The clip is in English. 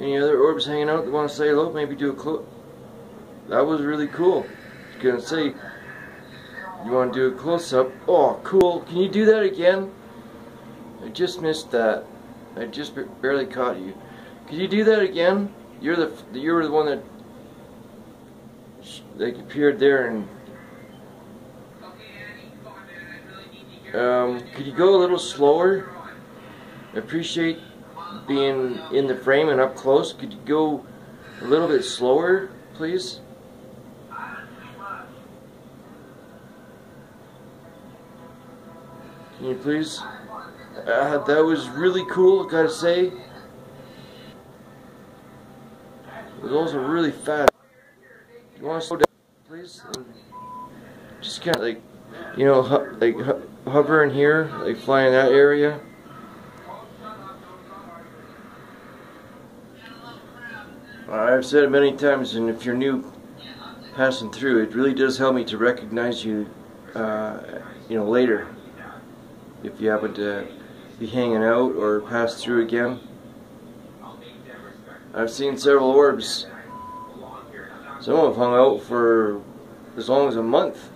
Any other orbs hanging out that want to say hello? Maybe do a close. That was really cool. I was gonna say, you want to do a close up? Oh, cool. Can you do that again? I just missed that. I just barely caught you. Could you do that again? You're the you were the one that like appeared there and um, could you go a little slower? I appreciate being in the frame and up close. Could you go a little bit slower, please? Can you please? Uh, that was really cool, gotta say. Those are really fast. You want to slow down, please? And just kind of like, you know, like hover in here, like fly in that area. I've said it many times, and if you're new passing through, it really does help me to recognize you, uh, you know, later. If you happen to be hanging out or pass through again. I've seen several orbs. Some have hung out for as long as a month.